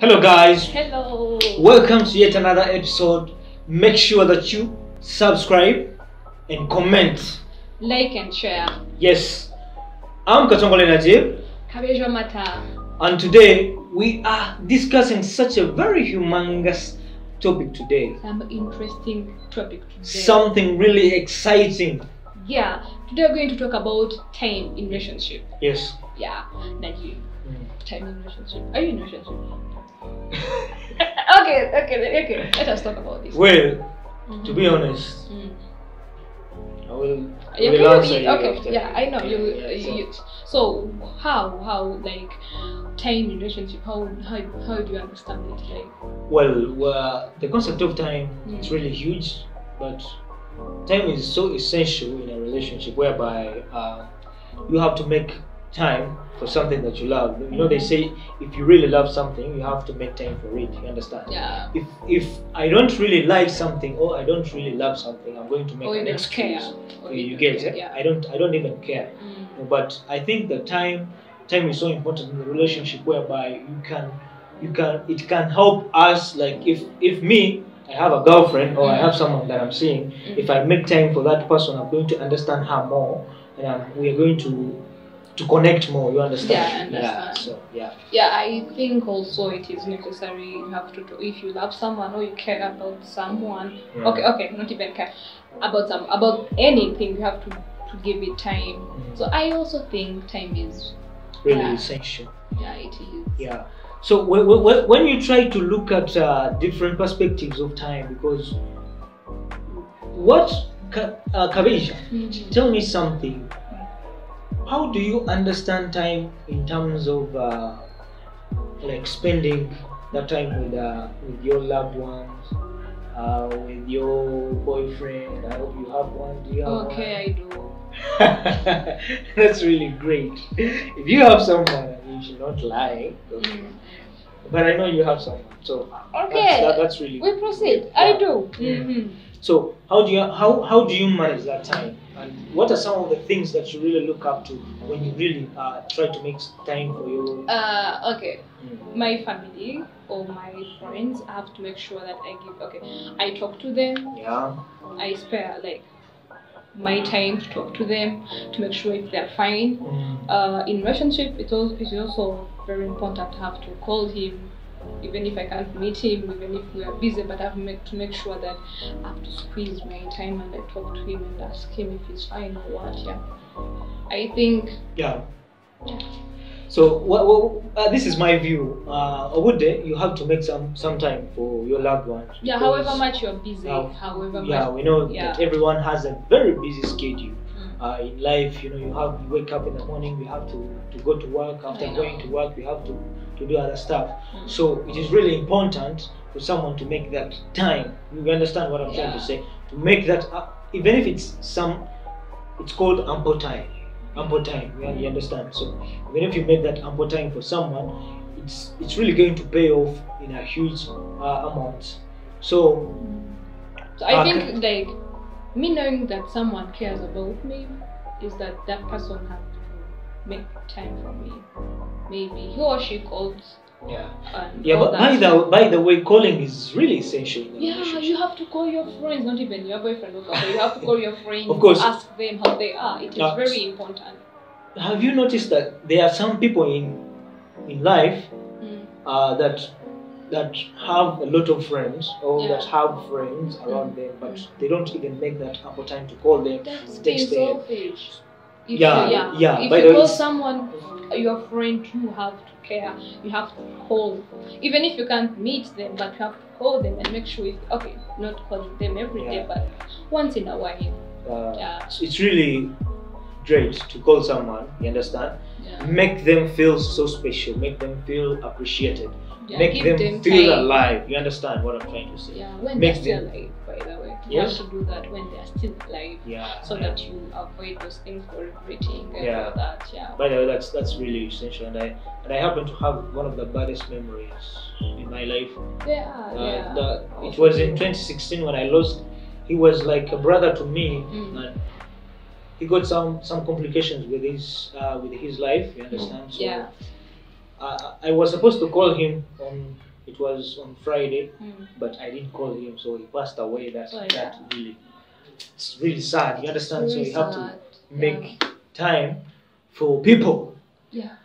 Hello, guys. Hello. Welcome to yet another episode. Make sure that you subscribe and comment. Like and share. Yes, I'm Katongole Najib, Mata. and today we are discussing such a very humongous topic today. Some interesting topic today. Something really exciting. Yeah. Today we're going to talk about time in relationship. Yes. Yeah. Najib. Mm. Time in relationship. Are you in relationship? okay, okay, okay. Let us talk about this. Well, Mhm. to be honest, Mm. I will, You will answer you- you okay, yeah, I know you, Yeah, so- you. So how how like time in relationship? How how how do you understand it? Like Well, well, the concept of time is Mm. really huge, but time is so essential in a relationship whereby uh, you have to make time for something that you love. You know, they say if you really love something, you have to make time for it. You understand? yeah. If if I don't really like something or I don't really love something, I'm going to make Or an excuse. care. You, you get it? yeah. I don't. I don't even care. Mm. But I think the time time is so important in the relationship whereby you can you can it can help us like if if me I have a girlfriend or I have someone that I'm seeing if I make time for that person I'm going to understand her more and um, we are going to to connect more you understand Yeah, I understand. so yeah Yeah, I think also it is necessary. You have to, if you love someone or you care about someone. Yeah. Okay, okay, not even care about some about anything. You have to to give it time. Mhm. So I also think time is really Yeah. essential yeah it is. yeah so when, when, when you try to look at uh, different perspectives of time because what Ka- uh, Kabeja, Mhm. tell me something how do you understand time in terms of uh, like spending that time with uh, with your loved ones uh, with your boyfriend i hope you have one do you have Okay, I do. that's really great if you have someone you should not lie Mm. but i know you have someone so Okay. that's, that, that's really We proceed. I do. Mm. Mhm. So how do you how, how do you manage that time? And what are some of the things that you really look up to when you really uh, try to make time for your Uh, okay. Mm. My family or my friends, I have to make sure that I give. Okay, I talk to them. yeah I spare like my time to talk to them to make sure if they're fine. Mm. Uh, in relationship, it also it is also very important to have to call him, even if I can't meet him, even if we are busy. But I have make, to make sure that I have to squeeze my time and I talk to him and ask him if he's fine or what. Yeah, I think yeah. Yeah. So what, what, uh, this is my view. Uh, a day you have to make some some time for your loved ones. yeah. However much you're busy, uh, however Yeah, much. we know Yeah. that everyone has a very busy schedule. Mm. Uh, in life, you know, you have you wake up in the morning, we have to, to go to work. After going to work, we have to, to do other stuff. Mm. So it is really important for someone to make that time. You understand what I'm trying to say? To make that, uh, even if it's some, it's called ample time. Ample time. You, you understand? So even if you make that ample time for someone, it's it's really going to pay off in a huge uh, amount. So So I Okay. think like me knowing that someone cares about me is that that person has to make time for me. Maybe he or she calls yeah, yeah. But by the by the way, calling is really essential. Yeah, you have to call your friends, not even your boyfriend or girlfriend. You have to call your friends, Of course. ask them how they are. It is Yeah. very important. Have you noticed that there are some people in in life Mm. uh, that that have a lot of friends or Yeah. that have friends around them, but they don't even make that ample time to call them. That's text them. selfish. If Yeah, you, yeah, yeah, If you call someone, your friend, you have to care. You have to call, even if you can't meet them, but you have to call them and make sure. If, okay, not calling them every day, Yeah. but once in a while. Uh, Yeah. it's- It's really great to call someone. You understand? Yeah. Make them feel so special. Make them feel appreciated. yeah make give them, feel alive. You understand what I'm trying to say? Yeah, when Make still them- alive, by the way. You Yes. have to do that when they're still alive, Yeah. so yeah. that you avoid those things for regretting and Yeah. all that. Yeah. By the way, that's that's really essential, and I and I happen to have one of the baddest memories in my life. They are. Uh, yeah. the, it was in 2016 when I lost. He was like a brother to me, Mm. and he got some some complications with his uh, with his life. You understand? So Yeah. uh, I was supposed to call him on it was on Friday, Mm. but I didn't call him, so he passed away. That Oh, that really, it's really sad. You understand? Very so you have to sad. make time for people. Yeah.